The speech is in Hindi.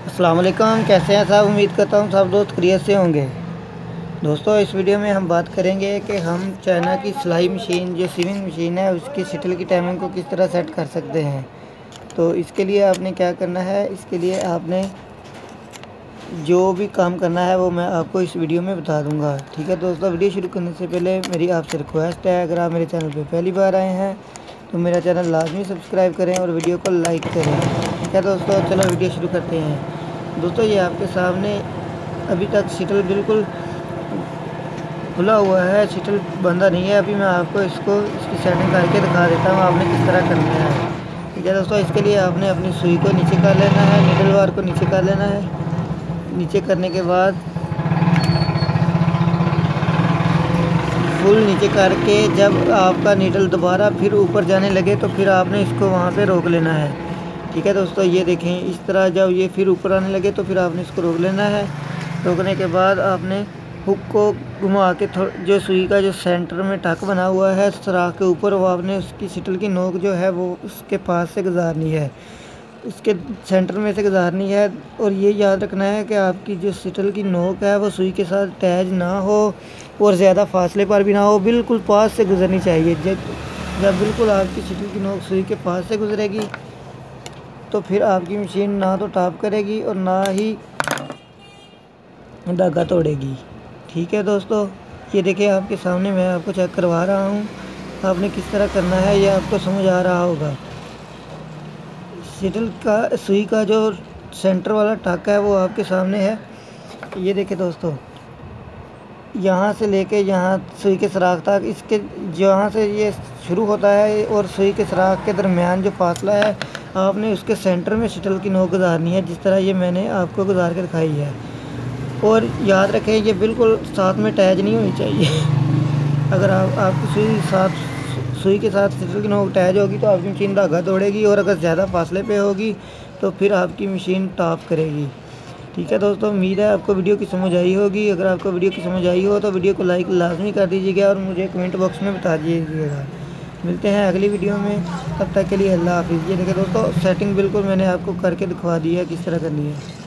अस्सलाम वालेकुम कैसे हैं साहब उम्मीद करता हूँ सब दोस्त क्रियर से होंगे। दोस्तों, इस वीडियो में हम बात करेंगे कि हम चाइना की सिलाई मशीन, जो सीविंग मशीन है, उसकी शटल की टाइमिंग को किस तरह सेट कर सकते हैं। तो इसके लिए आपने क्या करना है? इसके लिए आपने जो भी काम करना है, वो मैं आपको इस वीडियो में बता दूँगा। ठीक है दोस्तों, वीडियो शुरू करने से पहले मेरी आपसे रिक्वेस्ट है, अगर आप मेरे चैनल पर पहली बार आए हैं तो मेरा चैनल लाजमी सब्सक्राइब करें और वीडियो को लाइक करें। है दोस्तों, चलो वीडियो शुरू करते हैं। दोस्तों, ये आपके सामने अभी तक शटल बिल्कुल खुला हुआ है शटल बंदा नहीं है। अभी मैं आपको इसको, इसकी सेटिंग करके दिखा देता हूँ, आपने किस तरह करना है। ठीक है दोस्तों, इसके लिए आपने अपनी सुई को नीचे कर लेना है निडल वार को नीचे कर लेना है। नीचे करने के बाद फुल नीचे करके जब आपका नीडल दोबारा फिर ऊपर जाने लगे तो फिर आपने इसको वहाँ पे रोक लेना है। ठीक है दोस्तों, ये देखें, इस तरह जब ये फिर ऊपर आने लगे तो फिर आपने इसको रोक लेना है। रोकने के बाद आपने हुक को घुमा के जो सुई का जो सेंटर में टक बना हुआ है सराख के ऊपर, वो आपने उसकी शटल की नोक जो है, वो उसके पास से गुजारनी है। उसके सेंटर में से गुजारनी है, और ये याद रखना है कि आपकी जो शटल की नोक है, वो सुई के साथ अटैच ना हो, और ज़्यादा फासले पर भी ना हो, बिल्कुल पास से गुजरनी चाहिए। जब जब बिल्कुल आपकी शटल की नोक सुई के पास से गुजरेगी तो फिर आपकी मशीन ना तो टाप करेगी और ना ही धागा तोड़ेगी। ठीक है दोस्तों? ये देखिए आपके सामने मैं आपको चेक करवा रहा हूँ। आपने किस तरह करना है ये आपको समझ आ रहा होगा। सिटल का, सुई का जो सेंटर वाला टाका है वो आपके सामने है। ये देखिए दोस्तों, यहाँ से लेके यहाँ सुई के सराख तक इसके, जहाँ से ये शुरू होता है और सुई के सराख के दरमियान जो फासला है आपने उसके सेंटर में शटल की नोक गुजारनी है, जिस तरह ये मैंने आपको गुजार कर दिखाई है। और याद रखें, ये बिल्कुल साथ में अटैच नहीं होनी चाहिए। अगर आप, आपकी सुई साथ, सुई के साथ शटल की नोक अटैच होगी तो आपकी मशीन धागा तोड़ेगी, और अगर ज़्यादा फासले पे होगी तो फिर आपकी मशीन टॉप करेगी। ठीक है दोस्तों, उम्मीद है आपको वीडियो की समझ आई होगी। अगर आपको वीडियो की समझ आई हो तो वीडियो को लाइक लाजमी कर दीजिएगा और मुझे कमेंट बॉक्स में बता दीजिएगा। मिलते हैं अगली वीडियो में। तब तक के लिए अल्लाह हाफिज़। ये देखिए दोस्तों सेटिंग बिल्कुल मैंने आपको करके दिखवा दिया किस तरह करनी है।